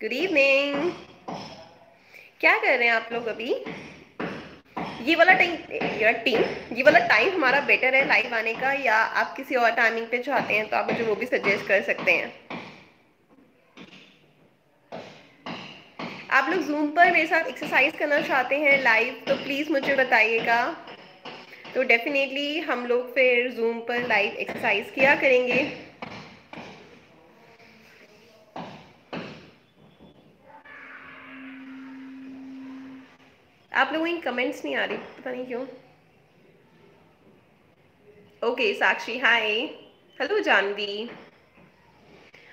Good evening क्या कर रहे हैं आप लोग अभी? ये वाला टाइम यार टीम ये वाला टाइम हमारा बेटर है लाइव आने का या आप किसी और टाइमिंग पे चाहते हैं तो आप मुझे वो भी सजेस्ट कर सकते हैं। आप लोग जूम पर मेरे साथ एक्सरसाइज करना चाहते हैं लाइव तो प्लीज़ मुझे बताइएगा। तो डेफिनेटली हम लोग फिर जूम पर लाइव एक्सरसाइज किया करेंगे। आप लोगों की कमेंट्स नहीं आ रही, पता नहीं क्यों। Okay Sakshi hi hello Janvi.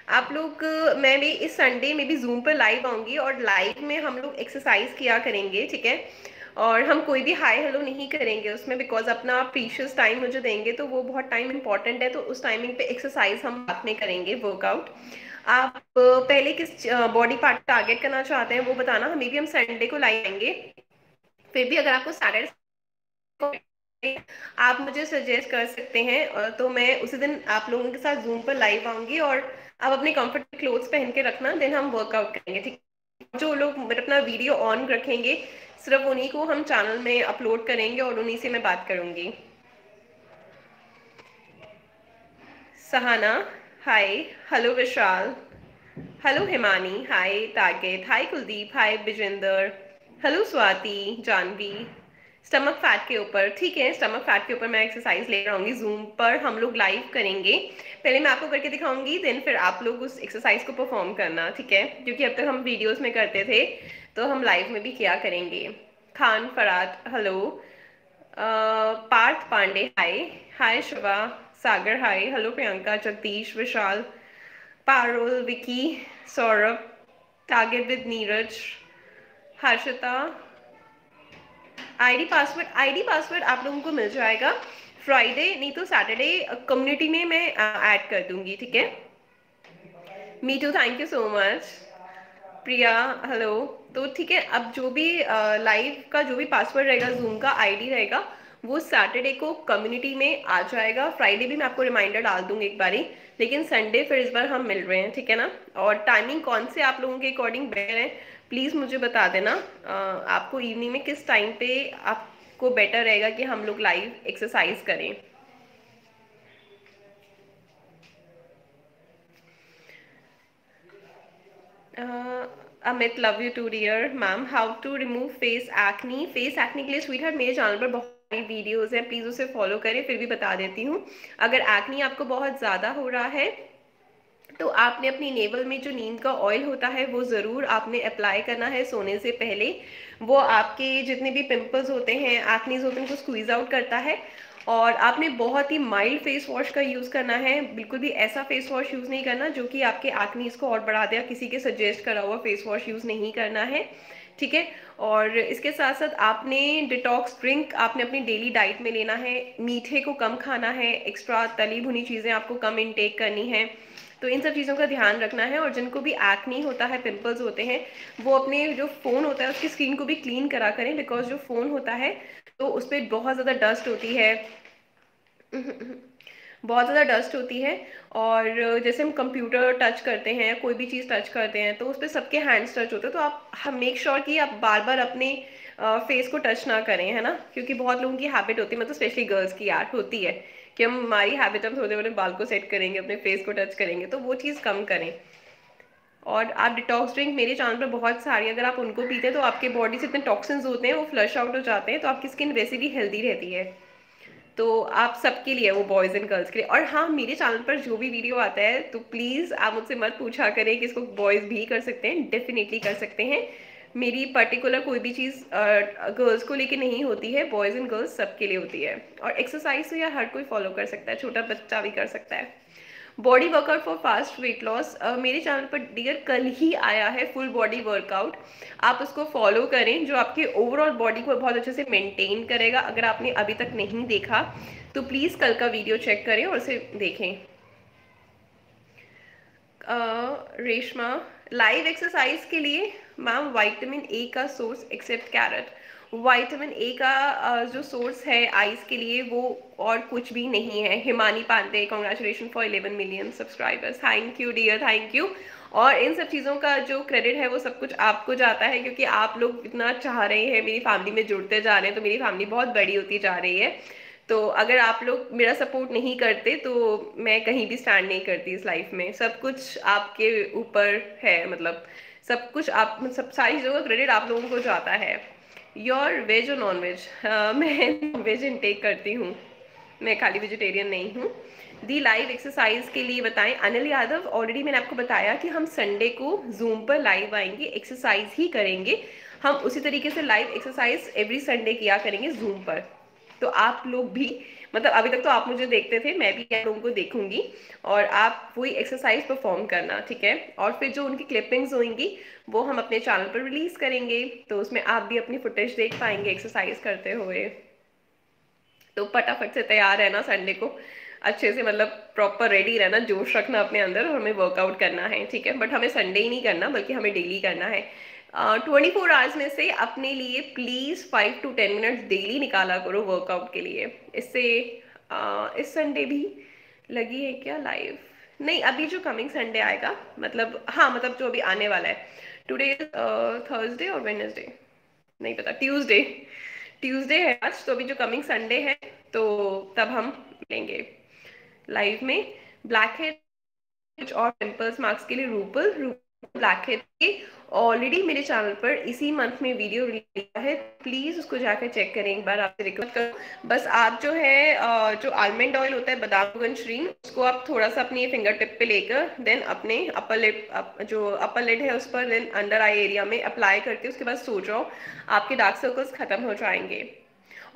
आप लोग, मैं भी इस संडे में भी जूम पर लाइव आऊँगी और लाइव में हम लोग एक्सरसाइज किया करेंगे, ठीक है? और हम कोई भी हाई हेलो नहीं करेंगे उसमें बिकॉज़ अपना प्रीशियस टाइम मुझे देंगे तो वो बहुत टाइम इंपॉर्टेंट है तो उस टाइमिंग पे एक्सरसाइज हम बाद में करेंगे वर्कआउट आप पहले किस बॉडी पार्ट टारगेट करना चाहते हैं वो बताना, हमें भी हम संडे को लाइव फिर भी अगर आपको सैटरडे आप मुझे सजेस्ट कर सकते हैं तो मैं उसी दिन आप लोगों के साथ जूम पर लाइव आऊँगी और आप अपने कंफर्टेबल क्लोथ्स पहन के रखना देन हम वर्कआउट करेंगे, ठीक जो लोग मतलब अपना वीडियो ऑन रखेंगे, सिर्फ़ उन्हीं को हम चैनल में अपलोड करेंगे और उन्हीं से मैं बात करूँगी। Sahana hi hello Vishal hello Himani hi Tagid hi Kuldeep hi Vijender hello Swati, Janvi. Stomach fat के ऊपर, ठीक है, स्टमक फैट के ऊपर मैं एक्सरसाइज ले रहा हूँ जूम पर, हम लोग लाइव करेंगे। पहले मैं आपको करके दिखाऊँगी देन फिर आप लोग उस एक्सरसाइज को परफॉर्म करना, ठीक है? क्योंकि अब तक हम वीडियोस में करते थे तो हम लाइव में भी किया करेंगे। Khan, Farat hello Parth Pandey hi hi Shiva Sagar hi hello Priyanka, Jagdish, Vishal. Parul, Vicky, Saurabh. Target with Neeraj. Harshita ID password ID password आप लोगों को मिल जाएगा। फ्राइडे नहीं तो सैटरडे कम्युनिटी में मैं ऐड कर दूँगी, ठीक है? Me too thank you so much Priya hello तो ठीक है, अब जो भी लाइव का जो भी पासवर्ड रहेगा जूम का आईडी रहेगा वो सैटरडे को कम्युनिटी में आ जाएगा। फ्राइडे भी मैं आपको रिमाइंडर डाल दूँगी एक बारी। लेकिन संडे फिर इस बार हम मिल रहे हैं, ठीक है ना? और टाइमिंग कौन से आप लोगों के अकॉर्डिंग बेटर है प्लीज़ मुझे बता देना। आपको इवनिंग में किस टाइम पे आपको बेटर रहेगा कि हम लोग लाइव एक्सरसाइज करें? Amit love you too dear ma'am how to remove face acne face acne के लिए स्वीट हार्ट मेरे चैनल पर बहुत सारी वीडियोस हैं प्लीज़ उसे फॉलो करें, फिर भी बता देती हूँ। अगर एक्नी आपको बहुत ज़्यादा हो रहा है तो आपने अपनी नेवल में जो नींद का ऑयल होता है, वो ज़रूर आपने अप्लाई करना है सोने से पहले। वो आपके जितने भी पिंपल्स होते हैं एक्नीज होते हैं, उनको स्क्वीज आउट करता है। और आपने बहुत ही माइल्ड फेस वॉश का यूज़ करना है। बिल्कुल भी ऐसा फेस वॉश यूज़ नहीं करना, जो कि आपके एक्नीज को और बढ़ा दे किसी के सजेस्ट करा हुआ फेस वॉश यूज़ नहीं करना है। ठीक है? और इसके साथ साथ आपने डिटॉक्स ड्रिंक आपने अपनी डेली डाइट में लेना है, मीठे को कम खाना है एक्स्ट्रा तली भुनी चीज़ें आपको कम इनटेक करनी है तो इन सब चीज़ों का ध्यान रखना है और जिनको भी एक्नी होता है पिंपल्स होते हैं, वो अपने जो फ़ोन होता है उसकी स्क्रीन को भी क्लीन करा करें बिकॉज़ जो फ़ोन होता है तो उस पर बहुत ज़्यादा डस्ट होती है। बहुत ज़्यादा डस्ट होती है और जैसे हम कंप्यूटर टच करते हैं, कोई भी चीज़ टच करते हैं तो उस पर सबके हैंड्स टच होते हैं तो आप मेक श्योर कि आप बार बार अपने फेस को टच ना करें, है ना? क्योंकि बहुत लोगों की हैबिट होती है मतलब स्पेशली गर्ल्स की यार, होती है कि हम, हमारी हैबिट हम थोड़े थोड़े बाल को सेट करेंगे, अपने फेस को टच करेंगे तो वो चीज़ कम करें। और आप डिटॉक्स ड्रिंक मेरे चैनल पर बहुत सारी, अगर आप उनको पीते हैं तो आपके बॉडी से इतने टॉक्सिन्स होते हैं, वो फ्लश आउट हो जाते हैं तो आपकी स्किन वैसे भी हेल्दी रहती है। तो आप सबके लिए वो बॉयज़ एंड गर्ल्स के लिए। और हाँ मेरे चैनल पर जो भी वीडियो आता है तो प्लीज़ आप मुझसे मत पूछा करें कि इसको बॉयज़ भी कर सकते हैं डेफिनेटली कर सकते हैं। मेरी पर्टिकुलर कोई भी चीज़ गर्ल्स को लेके नहीं होती है बॉयज़ एंड गर्ल्स सबके लिए होती है। और एक्सरसाइज तो यार हर कोई फॉलो कर सकता है, छोटा बच्चा भी कर सकता है। Body workout for fast weight loss मेरे चैनल पर डियर कल ही आया है फुल बॉडी वर्कआउट आप उसको फॉलो करें, जो आपके ओवरऑल बॉडी को बहुत अच्छे से मेंटेन करेगा, अगर आपने अभी तक नहीं देखा तो प्लीज़ कल का वीडियो चेक करें और उसे देखें. रेशमा लाइव एक्सरसाइज के लिए मैम वाइटामिन ए का source except carrot vitamin A का जो सोर्स है आइस के लिए, वो और कुछ भी नहीं है। Himani Pandey congratulation for 11 million subscribers thank you dear thank you और इन सब चीज़ों का जो क्रेडिट है, वो सब कुछ आपको जाता है, क्योंकि आप लोग इतना चाह रहे हैं, मेरी फैमिली में जुड़ते जा रहे हैं तो मेरी फैमिली बहुत बड़ी होती जा रही है। तो अगर आप लोग मेरा सपोर्ट नहीं करते तो मैं कहीं भी स्टैंड नहीं करती इस लाइफ में। सब कुछ आपके ऊपर है मतलब सब कुछ आप, सब सारी चीज़ों का क्रेडिट आप लोगों को जाता है। योर वेज और नॉन वेज मैं वेज इनटेक करती हूँ। मैं खाली वेजिटेरियन नहीं हूँ। दी लाइव एक्सरसाइज के लिए बताएँ। अनिल यादव ऑलरेडी मैंने आपको बताया कि हम संडे को जूम पर लाइव आएँगे एक्सरसाइज ही करेंगे। हम उसी तरीके से लाइव एक्सरसाइज एवरी संडे किया करेंगे जूम पर। तो आप लोग भी मतलब अभी तक तो आप मुझे देखते थे, मैं भी आप लोगों को देखूँगी और आप वही एक्सरसाइज परफॉर्म करना, ठीक है? और फिर जो उनकी क्लिपिंग्स होंगी, वो हम अपने चैनल पर रिलीज़ करेंगे तो उसमें आप भी अपनी फुटेज देख पाएँगे एक्सरसाइज करते हुए। तो फटाफट से तैयार रहना संडे को, अच्छे से मतलब प्रॉपर रेडी रहना, जोश रखना अपने अंदर और हमें वर्कआउट करना है, ठीक है? बट हमें संडे ही नहीं करना, बल्कि हमें डेली करना है। ट्वेंटी फोर आवर्स में से अपने लिए please five to ten minutes daily निकाला करो वर्कआउट के लिए। इससे uh, इस संडे भी लगी है क्या लाइव नहीं अभी जो कमिंग संडे आएगा मतलब हाँ मतलब जो अभी आने वाला है। टुडे थर्सडे और वेनसडे नहीं पता ट्यूसडे ट्यूसडे है आज तो अभी जो कमिंग संडे है तो तब हम लेंगे। लाइव में ब्लैक हेड और पिंपल्स मार्क्स के लिए रूपल ब्लैक हेड के ऑलरेडी मेरे चैनल पर इसी मंथ में वीडियो रिलीज़ है। प्लीज़ उसको जाकर चेक करें एक बार आपसे रिक्वेस्ट करो। बस आप जो है जो आलमंड ऑयल होता है बादाम श्रीन उसको आप थोड़ा सा अपनी फिंगर टिप पे लेकर देन अपने अपर लिप अप, जो अपर लिड है उस पर देन अंडर आई एरिया में अप्लाई करके उसके बाद सो जाओ। आपके डार्क सर्कल्स खत्म हो जाएँगे।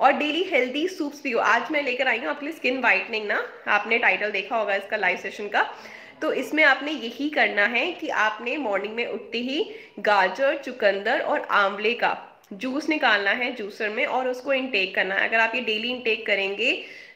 और डेली हेल्दी सूप्स पियो। आज मैं लेकर आई हूँ आपके लिए स्किन वाइटनिंग ना। आपने टाइटल देखा होगा इसका लाइव सेशन का। तो इसमें आपने यही करना है कि आपने मॉर्निंग में उठते ही गाजर, चुकंदर और आंवले का जूस निकालना है जूसर में और उसको इनटेक करना है। अगर आप ये डेली इनटेक करेंगे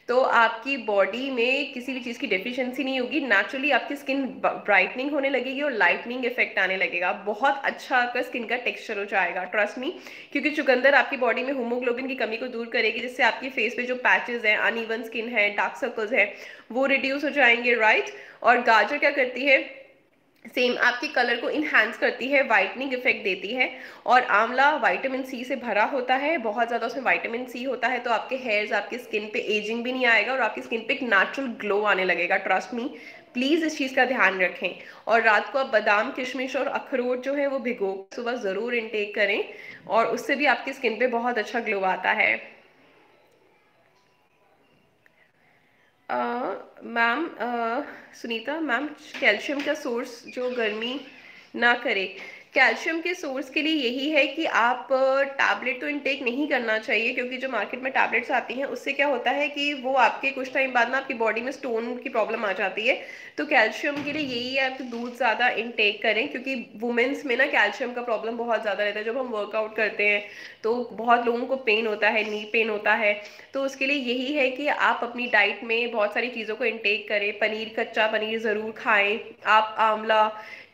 तो आपकी बॉडी में किसी भी चीज़ की डेफिशिएंसी नहीं होगी। नेचुरली आपकी स्किन ब्राइटनिंग होने लगेगी और लाइटनिंग इफ़ेक्ट आने लगेगा। बहुत अच्छा आपका स्किन का टेक्सचर हो जाएगा ट्रस्ट मी क्योंकि चुकंदर आपकी बॉडी में होमोग्लोबिन की कमी को दूर करेगी, जिससे आपकी फेस पे जो पैचेज हैं अनइवन स्किन है डार्क सर्कल्स है, वो रिड्यूस हो जाएँगे राइट और गाजर क्या करती है? सेम आपके कलर को इन्हांस करती है वाइटनिंग इफ़ेक्ट देती है और आंवला वाइटामिन सी से भरा होता है, बहुत ज़्यादा उसमें वाइटामिन सी होता है तो आपके हेयर्स आपकी स्किन पे एजिंग भी नहीं आएगा और आपकी स्किन पे एक नेचुरल ग्लो आने लगेगा ट्रस्ट मी प्लीज़ इस चीज़ का ध्यान रखें और रात को आप बादाम, किशमिश और अखरोट जो है वो भिगो, सुबह ज़रूर इनटेक करें और उससे भी आपकी स्किन पे बहुत अच्छा ग्लो आता है। मैम सुनीता मैम कैल्शियम का सोर्स जो गर्मी ना करे। कैल्शियम के सोर्स के लिए यही है कि आप टैबलेट तो इनटेक नहीं करना चाहिए, क्योंकि जो मार्केट में टैबलेट्स आती हैं, उससे क्या होता है कि वो आपके कुछ टाइम बाद ना आपकी बॉडी में स्टोन की प्रॉब्लम आ जाती है। तो कैल्शियम के लिए यही है, आप दूध ज़्यादा इनटेक करें, क्योंकि वुमेंस में ना कैल्शियम का प्रॉब्लम बहुत ज़्यादा रहता है। जब हम वर्कआउट करते हैं तो बहुत लोगों को पेन होता है, नी पेन होता है। तो उसके लिए यही है कि आप अपनी डाइट में बहुत सारी चीज़ों को इनटेक करें। पनीर कच्चा पनीर ज़रूर खाएँ। आप आंवला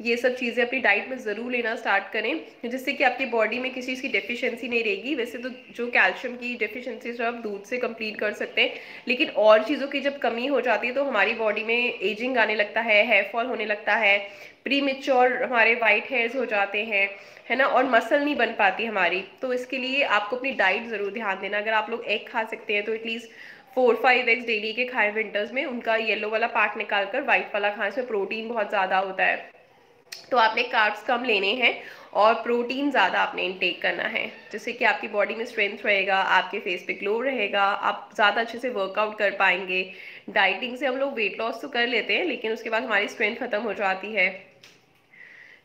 ये सब चीज़ें अपनी डाइट में ज़रूर लेना स्टार्ट करें, जिससे कि आपकी बॉडी में किसी चीज़ की डेफिशिएंसी नहीं रहेगी। वैसे तो जो कैल्शियम की डेफिशिएंसी जो आप दूध से कंप्लीट कर सकते हैं, लेकिन और चीज़ों की जब कमी हो जाती है तो हमारी बॉडी में एजिंग आने लगता है हेयर फॉल होने लगता है प्री मिच्योर हमारे वाइट हेयर्स हो जाते हैं, है ना? और मसल नहीं बन पाती हमारी। तो इसके लिए आपको अपनी डाइट ज़रूर ध्यान देना। अगर आप लोग एग खा सकते हैं तो at least four five eggs daily के खाएँ विंटर्स में, उनका येलो वाला पार्ट निकाल कर व्हाइट वाला खाएँ इसमें प्रोटीन बहुत ज़्यादा होता है। तो आपने कार्ब्स कम लेने हैं और प्रोटीन ज़्यादा आपने इनटेक करना है। जिससे कि आपकी बॉडी में स्ट्रेंथ रहेगा, आपके फेस पे ग्लो रहेगा, आप ज़्यादा अच्छे से वर्कआउट कर पाएँगे। डाइटिंग से हम लोग वेट लॉस तो कर लेते हैं, लेकिन उसके बाद हमारी स्ट्रेंथ ख़त्म हो जाती है।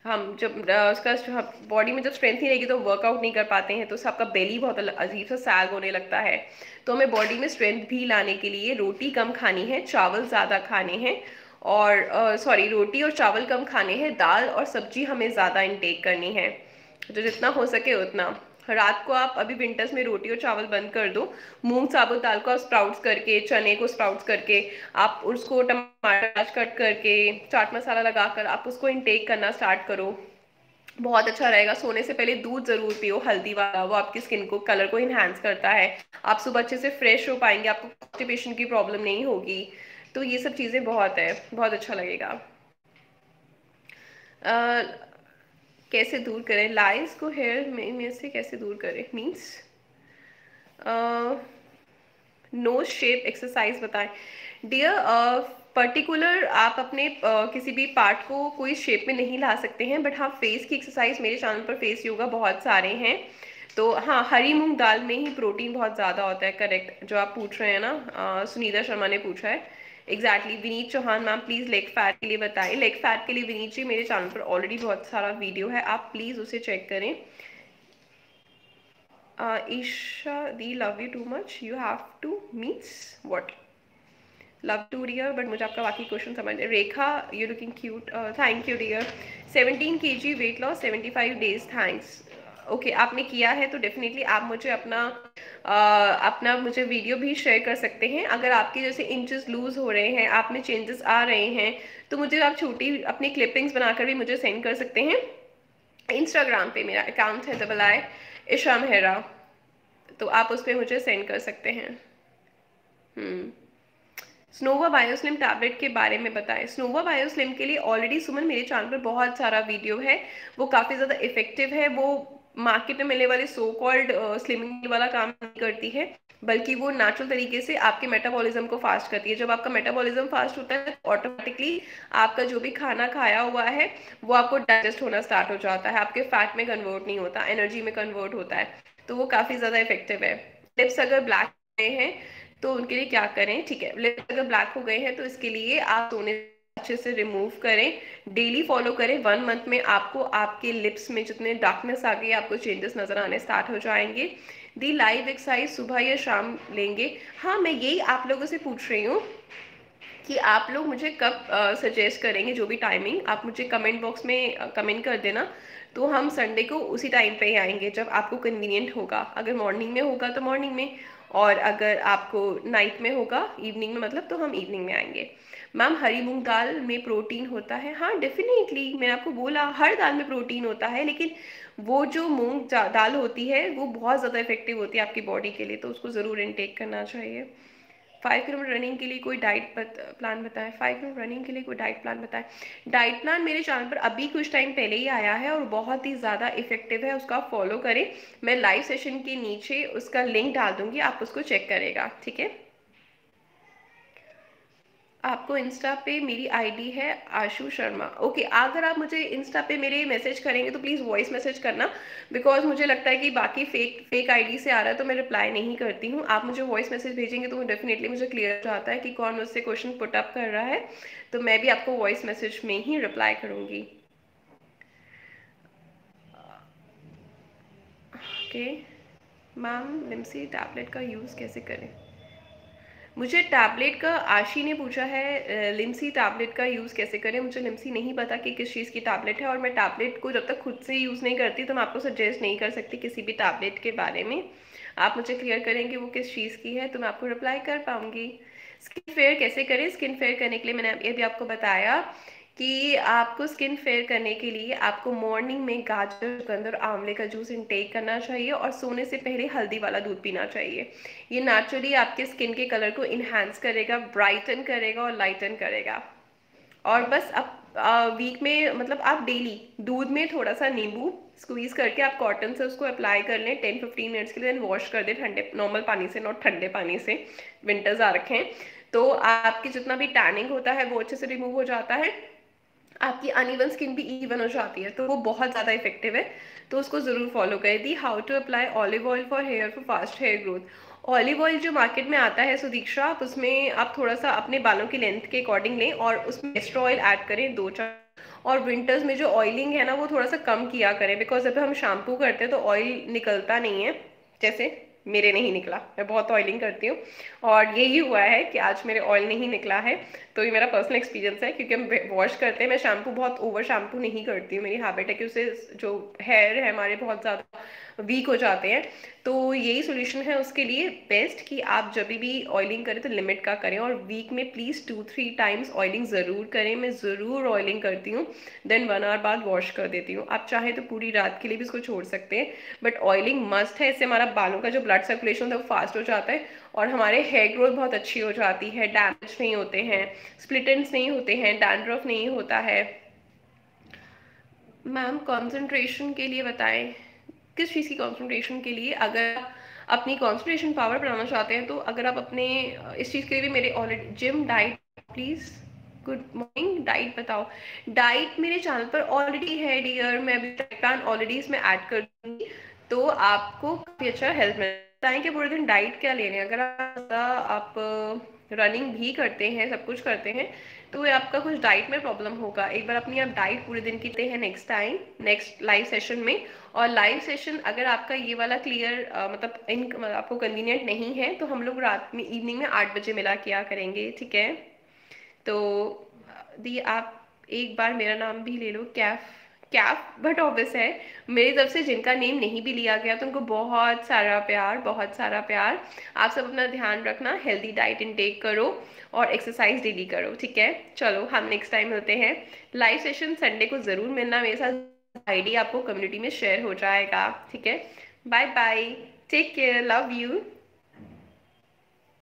हम जब उसका बॉडी में जब स्ट्रेंथ ही रहेगी तो वर्कआउट नहीं कर पाते हैं तो आपका बेली बहुत अजीब सा सैग होने लगता है। तो हमें बॉडी में स्ट्रेंथ भी लाने के लिए रोटी कम खानी है, चावल ज़्यादा खाने हैं और सॉरी रोटी और चावल कम खाने हैं, दाल और सब्ज़ी हमें ज़्यादा इनटेक करनी है, जो जितना हो सके उतना। रात को आप अभी विंटर्स में रोटी और चावल बंद कर दो, मूंग, साबुत दाल को स्प्राउट्स करके, चने को स्प्राउट्स करके, आप उसको टमाटर कट करके, चाट मसाला लगाकर आप उसको इनटेक करना स्टार्ट करो। बहुत अच्छा रहेगा, सोने से पहले दूध ज़रूर पियो, हल्दी वाला, वो आपकी स्किन को कलर को इन्हांस करता है। आप सुबह अच्छे से फ्रेश हो पाएँगे, आपको कॉन्स्टिपेशन की प्रॉब्लम नहीं होगी। तो ये सब चीज़ें बहुत है बहुत अच्छा लगेगा। आ, कैसे दूर करें? लाइस को हेयर में, में से कैसे दूर करें? मीन्स नोज़ शेप एक्सरसाइज बताएँ। डियर पर्टिकुलर आप अपने uh, किसी भी पार्ट को कोई शेप में नहीं ला सकते हैं बट हाँ फेस की एक्सरसाइज मेरे चैनल पर फेस योगा बहुत सारे हैं। तो हाँ हरी मूंग दाल में ही प्रोटीन बहुत ज़्यादा होता है करेक्ट जो आप पूछ रहे हैं ना uh, सुनीता शर्मा ने पूछा है। Exactly. Vineet Chauhan ma'am please leg fat के लिए बताएँ। लेग फैट के लिए विनीत जी, मेरे चैनल पर ऑलरेडी बहुत सारा वीडियो है। आप प्लीज़ उसे चेक करें। ईशा, दी love you too much you have to means what love to dear but मुझे आपका बाकी क्वेश्चन समझ Rekha you looking cute thank you dear seventeen K G weight loss seventy five days thanks okay okay, आपने किया है तो definitely आप मुझे अपना आ, अपना मुझे वीडियो भी शेयर कर सकते हैं। अगर आपके जैसे इंचेस लूज हो रहे हैं आप में चेंजेस आ रहे हैं तो मुझे आप छोटी अपनी क्लिपिंग्स बनाकर भी मुझे सेंड कर सकते हैं। इंस्टाग्राम पे मेरा अकाउंट है डबल आई इशा मेहरा तो आप उस पर मुझे सेंड कर सकते हैं। स्नोवा बायोस्लिम टैबलेट के बारे में बताएँ। स्नोवा बायोस्लिम के लिए ऑलरेडी सुमन मेरे चैनल पर बहुत सारा वीडियो है। वो काफ़ी ज़्यादा इफ़ेक्टिव है। वो मार्केट में मिलने वाले सो कॉल्ड स्लिमिंग वाला काम नहीं करती है, बल्कि वो नेचुरल तरीके से आपके मेटाबॉलिज्म को फास्ट करती है। जब आपका मेटाबॉलिज्म फास्ट होता है तो ऑटोमेटिकली आपका जो भी खाना खाया हुआ है, वो आपको डाइजेस्ट होना स्टार्ट हो जाता है। आपके फैट में कन्वर्ट नहीं होता एनर्जी में कन्वर्ट होता है। तो वो काफ़ी ज़्यादा इफ़ेक्टिव है। लिप्स अगर ब्लैक हैं तो उनके लिए क्या करें? ठीक है लिप्स अगर ब्लैक हो गए हैं तो इसके लिए आप सोने अच्छे से रिमूव करें डेली फॉलो करें। वन मंथ में आपको आपके लिप्स में जितने डार्कनेस आ गई आपको चेंजेस नज़र आने स्टार्ट हो जाएँगे। दी लाइव एक्सरसाइज सुबह या शाम लेंगे। हाँ मैं यही आप लोगों से पूछ रही हूँ कि आप लोग मुझे कब सजेस्ट करेंगे जो भी टाइमिंग आप मुझे कमेंट बॉक्स में कमेंट कर देना। तो हम संडे को उसी टाइम पे ही आएँगे जब आपको कन्वीनियंट होगा। अगर मॉर्निंग में होगा तो मॉर्निंग में, और अगर आपको नाइट में होगा इवनिंग में मतलब तो हम इवनिंग में आएँगे। मैम हरी मूंग दाल में प्रोटीन होता है? हाँ डेफिनेटली मैंने आपको बोला, हर दाल में प्रोटीन होता है, लेकिन वो जो मूंग दाल होती है, वो बहुत ज़्यादा इफ़ेक्टिव होती है आपकी बॉडी के लिए तो उसको ज़रूर इनटेक करना चाहिए. फाइव किलोमीटर रनिंग के लिए कोई डाइट प्लान बताएँ? फाइव किलोमीटर रनिंग के लिए कोई डाइट प्लान बताएँ? डाइट प्लान मेरे चैनल पर अभी कुछ टाइम पहले ही आया है और बहुत ही ज़्यादा इफ़ेक्टिव है, उसका फॉलो करें। मैं लाइव सेशन के नीचे उसका लिंक डाल दूँगी, आप उसको चेक करेगा, ठीक है? आपको इंस्टा पे मेरी आईडी है आशु शर्मा। ओके अगर आप मुझे इंस्टा पे मेरे मैसेज करेंगे तो प्लीज़ वॉइस मैसेज करना। बिकॉज़ मुझे लगता है कि बाकी फेक फेक आईडी से आ रहा है तो मैं रिप्लाई नहीं करती हूँ। आप मुझे वॉइस मैसेज भेजेंगे तो डेफिनेटली मुझे क्लियर हो जाता है कि कौन मुझसे क्वेश्चन पुटअप कर रहा है। तो मैं भी आपको वॉइस मैसेज में ही रिप्लाई करूँगी। ओके मैम लिमसी टैबलेट का यूज़ कैसे करें? मुझे टैबलेट का, आशी ने पूछा है लिम्सी टैबलेट का यूज़ कैसे करें? मुझे लिम्सी नहीं पता कि किस चीज़ की टैबलेट है और मैं टैबलेट को जब तक खुद से यूज़ नहीं करती तो मैं आपको सजेस्ट नहीं कर सकती किसी भी टैबलेट के बारे में। आप मुझे क्लियर करें कि वो किस चीज़ की है तो मैं आपको रिप्लाई कर पाऊँगी। स्किन फेयर कैसे करें? स्किन फेयर करने के लिए मैंने ये भी आपको बताया कि आपको स्किन फेयर करने के लिए आपको मॉर्निंग में गाजर चुकंदर आंवले का जूस इनटेक करना चाहिए और सोने से पहले हल्दी वाला दूध पीना चाहिए। ये नेचुरली आपके स्किन के कलर को इन्हांस करेगा ब्राइटन करेगा और लाइटन करेगा। और बस अब वीक में मतलब आप डेली दूध में थोड़ा सा नींबू स्क्वीज करके आप कॉटन से उसको अप्लाई कर लें टेन फिफ्टीन मिनट्स के लिए वॉश कर दें ठंडे नॉर्मल पानी से नॉट ठंडे पानी से विंटर्स आ रखें तो आपकी जितना भी टैनिंग होता है, वो अच्छे से रिमूव हो जाता है। आपकी अनइवन स्किन भी इवन हो जाती है तो वो बहुत ज़्यादा इफ़ेक्टिव है। तो उसको ज़रूर फॉलो करें। दी how to apply olive oil for hair for fast hair growth olive oil जो मार्केट में आता है सुदीक्षा, आप उसमें आप थोड़ा सा अपने बालों की लेंथ के अकॉर्डिंग लें और उसमें एक्स्ट्रा ऑयल ऐड करें दो चार। और विंटर्स में जो ऑयलिंग है ना, वो थोड़ा सा कम किया करें बिकॉज़ जब हम शैम्पू करते हैं तो ऑयल निकलता नहीं है, जैसे मेरे नहीं निकला। मैं बहुत ऑयलिंग करती हूँ। और यही हुआ है कि आज मेरे ऑयल नहीं निकला है तो ये मेरा पर्सनल एक्सपीरियंस है, क्योंकि हम वॉश करते हैं। मैं शैम्पू बहुत ओवर शैम्पू नहीं करती हूँ। मेरी हैबिट है कि उसे जो हेयर है हमारे बहुत ज़्यादा वीक हो जाते हैं। तो यही सोल्यूशन है उसके लिए बेस्ट कि आप जब भी ऑयलिंग करें तो लिमिट का करें और वीक में please two three times oiling ज़रूर करें। मैं ज़रूर ऑयलिंग करती हूँ। देन वन आवर बाद वॉश कर देती हूँ। आप चाहें तो पूरी रात के लिए भी इसको छोड़ सकते हैं। बट ऑयलिंग मस्ट है। इससे हमारा बालों का जो ब्लड सर्कुलेशन होता है वो फास्ट हो जाता है और हमारे हेयर ग्रोथ बहुत अच्छी हो जाती है। डैमेज नहीं होते हैं। स्प्लिटेंट्स नहीं होते हैं। डैंड्रफ नहीं होता है। मैम कंसंट्रेशन के लिए बताएँ। किस चीज़ की कंसंट्रेशन के लिए अगर अपनी कंसंट्रेशन पावर बढ़ाना चाहते हैं तो अगर आप अपने इस चीज़ के लिए भी मेरे already gym diet please good morning diet बताओ। डाइट मेरे चैनल पर ऑलरेडी है डियर मैं अभी प्लान ऑलरेडी इसमें ऐड कर दूँगी तो आपको काफ़ी अच्छा हेल्थ मिलता है कि पूरे दिन डाइट क्या लेने अगर आप रनिंग भी करते हैं, सब कुछ करते हैं तो आपका कुछ डाइट में प्रॉब्लम होगा। एक बार अपनी आप डाइट पूरे दिन की हैं next time next live session में। और लाइव सेशन अगर आपका ये वाला क्लियर मतलब इन मतलब आपको कन्वीनियंट नहीं है तो हम लोग रात में इवनिंग में आठ बजे मिला किया करेंगे, ठीक है? तो दी आप एक बार मेरा नाम भी ले लो कैफ कैफ बट ऑब्वियस है। मेरी तरफ़ से जिनका नेम नहीं भी लिया गया तो उनको बहुत सारा प्यार, बहुत सारा प्यार। आप सब अपना ध्यान रखना हेल्दी डाइट इनटेक करो और एक्सरसाइज डेली करो, ठीक है? चलो, हम नेक्स्ट टाइम मिलते हैं। लाइव सेशन संडे को ज़रूर मिलना, मेरे साथ आईडी आपको कम्युनिटी में शेयर हो जाएगा, ठीक है? Bye bye take care love you